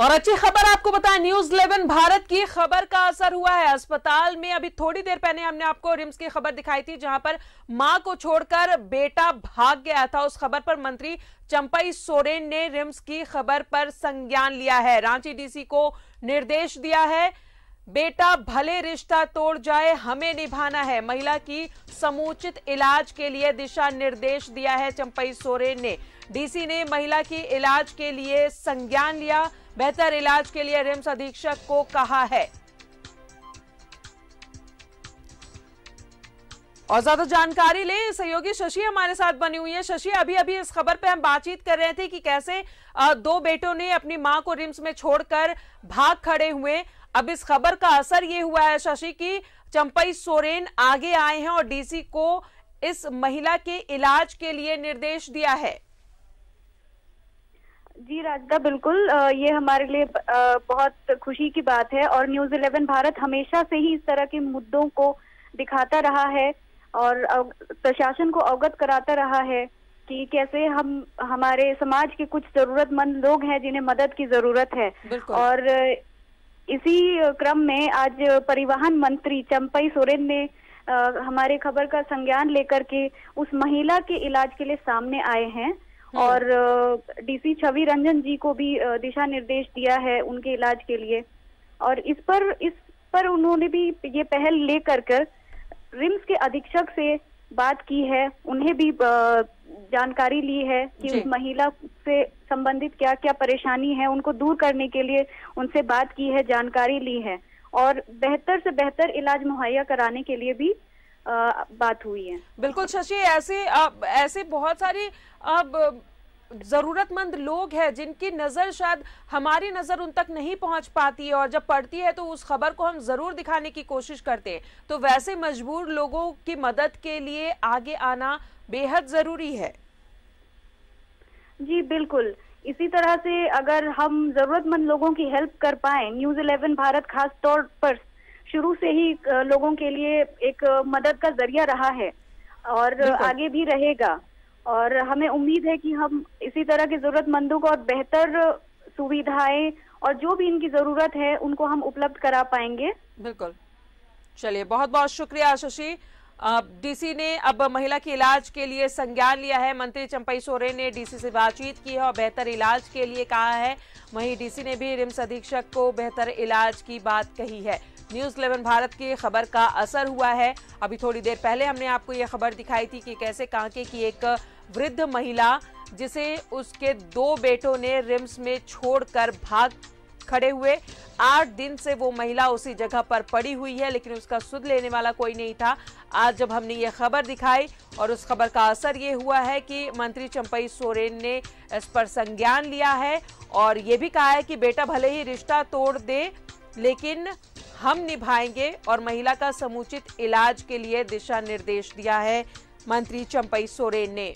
और अच्छी खबर आपको बताएँ, न्यूज़ 11 भारत की खबर का असर हुआ है। अस्पताल में अभी थोड़ी देर पहले हमने आपको रिम्स की खबर दिखाई थी, जहाँ पर माँ को छोड़कर बेटा भाग गया था। उस खबर पर मंत्री चंपई सोरेन ने रिम्स की खबर पर संज्ञान लिया है। रांची डीसी को निर्देश दिया है, बेटा भले रिश्ता तोड़ जाए, हमें निभाना है। महिला की समुचित इलाज के लिए दिशा निर्देश दिया है चंपई सोरेन ने। डीसी ने महिला की इलाज के लिए संज्ञान लिया। बेहतर इलाज के लिए रिम्स अधीक्षक को कहा है। और ज़्यादा जानकारी ले, सहयोगी शशि हमारे साथ बनी हुई है। शशि अभी अभी इस खबर पे हम बातचीत कर रहे थे कि कैसे दो बेटों ने अपनी माँ को रिम्स में छोड़कर भाग खड़े हुए। अब इस खबर का असर ये हुआ है शशि की, चंपई सोरेन आगे आए हैं और डीसी को इस महिला के इलाज के लिए निर्देश दिया है। जी राजदा बिल्कुल ये हमारे लिए बहुत खुशी की बात है और न्यूज़ इलेवन भारत हमेशा से ही इस तरह के मुद्दों को दिखाता रहा है और प्रशासन को अवगत कराता रहा है कि कैसे हम हमारे समाज के कुछ जरूरतमंद लोग हैं जिन्हें मदद की ज़रूरत है और इसी क्रम में आज परिवहन मंत्री चंपई सोरेन ने आ, हमारे खबर का संज्ञान लेकर के उस महिला के इलाज के लिए सामने आए हैं। और डीसी छवि रंजन जी को भी दिशा निर्देश दिया है उनके इलाज के लिए। और इस पर इस पर उन्होंने भी ये पहल लेकर कर रिम्स के अधीक्षक से बात की है। उन्हें भी जानकारी ली है कि उस महिला से संबंधित क्या क्या परेशानी है उनको दूर करने के लिए उनसे बात की है जानकारी ली है। और बेहतर से बेहतर इलाज मुहैया कराने के लिए भी बात हुई है। बिल्कुल शशि ऐसे ऐसे बहुत सारी अब जरूरतमंद लोग हैं जिनकी नज़र शायद हमारी नज़र उन तक नहीं पहुँच पाती है और जब पड़ती है तो उस खबर को हम ज़रूर दिखाने की कोशिश करते हैं। तो वैसे मजबूर लोगों की मदद के लिए आगे आना बेहद ज़रूरी है। जी बिल्कुल। इसी तरह से अगर हम जरूरतमंद लोगों की हेल्प कर पाए न्यूज़ इलेवन भारत खास तौर पर शुरू से ही लोगों के लिए एक मदद का ज़रिया रहा है और आगे भी रहेगा। और हमें उम्मीद है कि हम इसी तरह के जरूरतमंदों को और बेहतर सुविधाएँ और जो भी इनकी ज़रूरत है उनको हम उपलब्ध करा पाएँगे। बिल्कुल। चलिए बहुत बहुत शुक्रिया शशि। डीसी ने अब महिला के इलाज के लिए संज्ञान लिया है। मंत्री चंपई सोरेन ने डीसी से बातचीत की है और बेहतर इलाज के लिए कहा है। वहीं डीसी ने भी रिम्स अधीक्षक को बेहतर इलाज की बात कही है। न्यूज़ इलेवन भारत की खबर का असर हुआ है। अभी थोड़ी देर पहले हमने आपको ये खबर दिखाई थी कि कैसे कांके की एक वृद्ध महिला, जिसे उसके दो बेटों ने रिम्स में छोड़कर भाग खड़े हुए, आठ दिन से वो महिला उसी जगह पर पड़ी हुई है, लेकिन उसका सुध लेने वाला कोई नहीं था। आज जब हमने ये खबर दिखाई और उस खबर का असर ये हुआ है कि मंत्री चंपई सोरेन ने इस पर संज्ञान लिया है और ये भी कहा है कि बेटा भले ही रिश्ता तोड़ दे, लेकिन हम निभाएँगे और महिला का समुचित इलाज के लिए दिशा निर्देश दिया है। मंत्री चंपई सोरेन ने।